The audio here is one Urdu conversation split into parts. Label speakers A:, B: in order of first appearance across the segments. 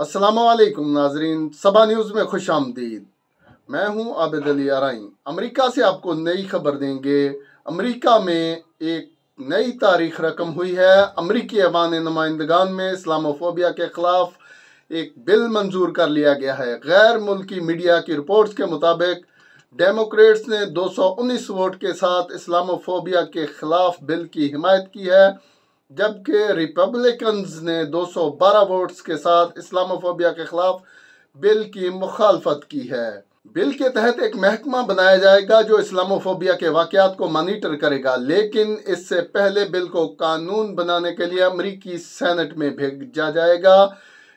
A: السلام علیکم ناظرین صبا نیوز میں خوش آمدید۔ میں ہوں عابد علی آرائیں امریکہ سے آپ کو نئی خبر دیں گے۔ امریکہ میں ایک نئی تاریخ رقم ہوئی ہے۔ امریکی ایوان نمائندگان میں اسلاموفوبیا کے خلاف ایک بل منظور کر لیا گیا ہے۔ غیر ملکی میڈیا کی رپورٹس کے مطابق، ڈیموکریٹس نے دو سو انیس ووٹ کے ساتھ اسلاموفوبیا کے خلاف بل کی حمایت کی ہے۔ جبکہ ریپبلکنز نے دو سو بارہ ووٹس کے ساتھ اسلاموفوبیا کے خلاف بل کی مخالفت کی ہے۔ بل کے تحت ایک محکمہ بنایا جائے گا جو اسلاموفوبیا کے واقعات کو مانیٹر کرے گا، لیکن اس سے پہلے بل کو قانون بنانے کے لیے امریکی سینٹ میں بھیجا جائے گا۔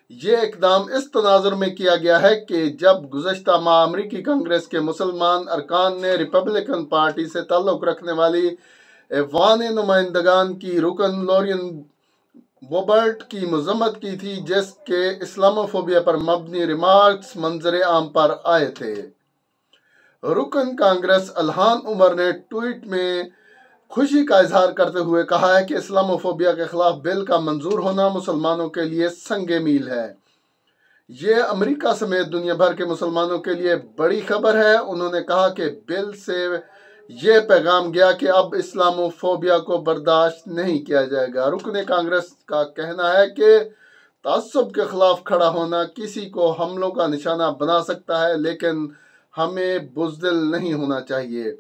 A: یہ اقدام اس تناظر میں کیا گیا ہے کہ جب گزشتہ ماہ امریکی کانگریس کے مسلمان ارکان نے ریپبلکن پارٹی سے تعلق رکھنے والی ایوان نمائندگان کی رکن لورین بوبرٹ کی مذمت کی تھی، جس کے اسلاموفوبیا پر مبنی ریمارکس منظر عام پر آئے تھے۔ رکن کانگریس الہان عمر نے ٹویٹ میں خوشی کا اظہار کرتے ہوئے کہا ہے کہ اسلاموفوبیا کے خلاف بل کا منظور ہونا مسلمانوں کے لیے سنگ میل ہے۔ یہ امریکہ سمیت دنیا بھر کے مسلمانوں کے لیے بڑی خبر ہے۔ انہوں نے کہا کہ بل سے یہ پیغام گیا کہ اب اسلاموفوبیا کو برداشت نہیں کیا جائے گا۔ رکن کانگریس کا کہنا ہے کہ تعصب کے خلاف کھڑا ہونا کسی کو حملوں کا نشانہ بنا سکتا ہے، لیکن ہمیں بزدل نہیں ہونا چاہیے۔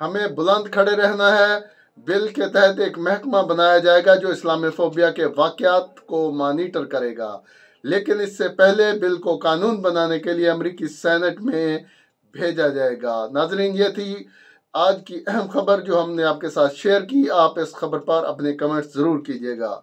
A: ہمیں بلند کھڑے رہنا ہے۔ بل کے تحت ایک محکمہ بنایا جائے گا جو اسلامی فوبیا کے واقعات کو مانیٹر کرے گا۔ لیکن اس سے پہلے بل کو قانون بنانے کے لیے امریکی سینٹ میں بھیجا جائے گا۔ ناظرین، یہ تھی آج کی اہم خبر جو ہم نے آپ کے ساتھ شیئر کی، آپ اس خبر پر اپنے کمنٹس ضرور کیجیے گا۔